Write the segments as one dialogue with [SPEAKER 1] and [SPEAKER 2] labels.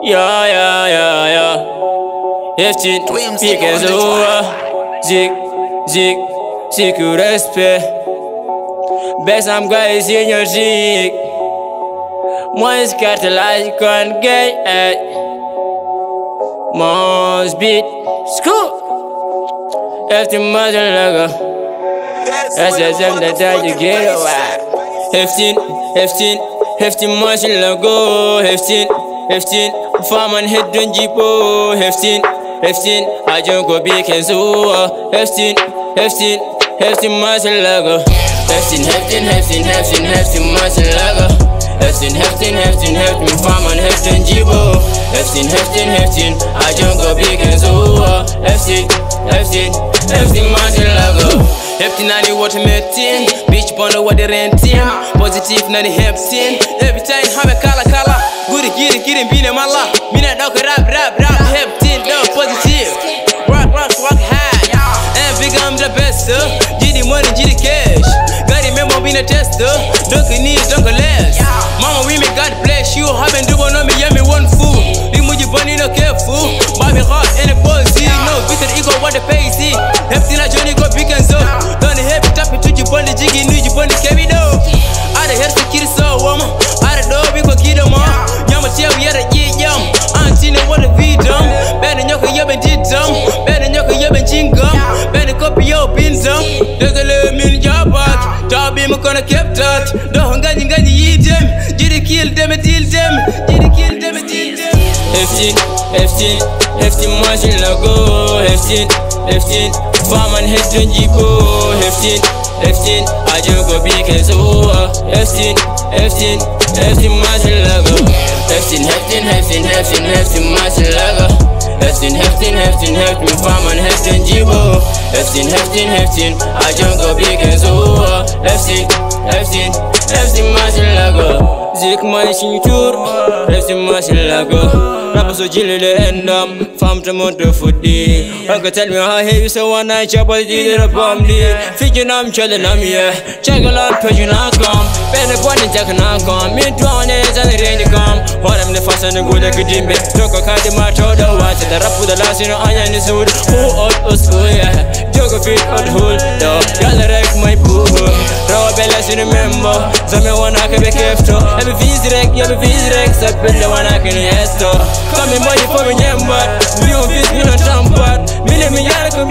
[SPEAKER 1] Ja, ja, ja, ja. Heftin, fica zoa. Zig, zig, zig o respect. Best I'm guys in your zig. Moins cartelage con gay. Monzbeat. School. Heftin mother lago. SSM da da you get away. Heftin, heftin, heftin machine lago. Heftin, heftin. Farman head don jipo. Heftin, heftin. Go big and so. Heftin, heftin, heftin machine lago. Heftin, heftin, heftin, heftin, heftin machine lago. Heftin, heftin, heftin, heftin. Farman head don jipo. Heftin, heftin, heftin. Go big and so. Heftin, heftin, heftin machine lago. Hefty na the water metin Bitch bono what the rentin Positive na the heptin Every time have a kala Guri giri giri bine mala. Mina dauka rap rap rap. Heptin do positive. Rock rock rock high And big I'm the best uh. Gidi money gidi cash. Gari memo bine test uh. Don't need don't less. Mama we me God bless you. Haven't do no me yeah me one fool. Rimuji bunny no careful Kona kept that. Do ngani ngani eat them. Jiri kill them deal them. Jiri kill them deal them. Heftin, heftin, heftin machine lago Heftin, heftin, farman head don jipo Heftin, heftin, ajo go big and so Heftin, heftin, heftin machine lago Heftin, heftin, heftin, heftin, heftin machine lago Heftin, heftin, heftin, heftin, farman don jipo Heftin, heftin, heftin, ajo go and so Heftin, heftin, heftin machine lago Zik money shin tour, heftin machine lago Rapper so jilly the end up, farm to food day. Uncle tell me how heavy so one night body did a bomb day. Figure I'm chilling, I'm here. Check a lot, pigeon I come. Bend the point and check and I come. Me down it and the rain come. What I'm the fast and the good like a dimbe. Talk a card in my told the watch. The rap with the last in the iron is. Who out us, oh yeah. Joke of it out hole. Though, y'all wreck my boo. Raw bellas in remember. Some one I can be kept. Every visit, every visit, except the one I can yes. Come boy for me nyamba We on this me not tampat Mile mi yara ko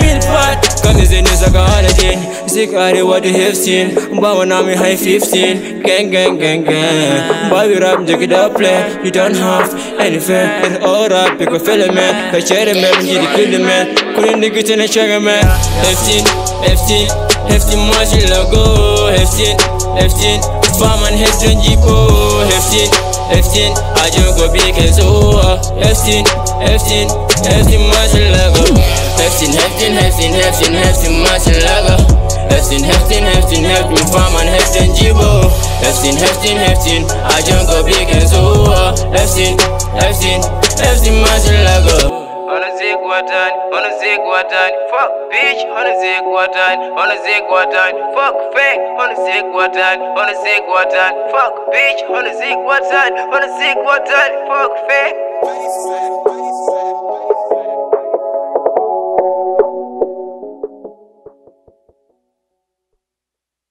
[SPEAKER 1] mil pat Come is in is a holiday Sick are what you have seen. Bawa na me high 15 Gang gang gang gang. We rap it up play. You don't have any fair And all rap pick a fella man. Ka share man Ji di kill man. Couldn't dig it in a sugar man. 15 15 15 machine logo 15 15 Farman head don't jipo 15 15 Ajo go big and so Heftin, heftin, heftin machine lago Heftin, heftin, heftin, heftin, heftin Heftin, heftin, heftin, heftin jibo Heftin, heftin, heftin Ajo go big and so Heftin, heftin, heftin machine
[SPEAKER 2] zig watan, fuck bitch, on a zig watan, on a zig watan, fuck fake, on a zig watan, on a zig watan, fuck bitch, on a zig watan, on a zig watan, fuck fake.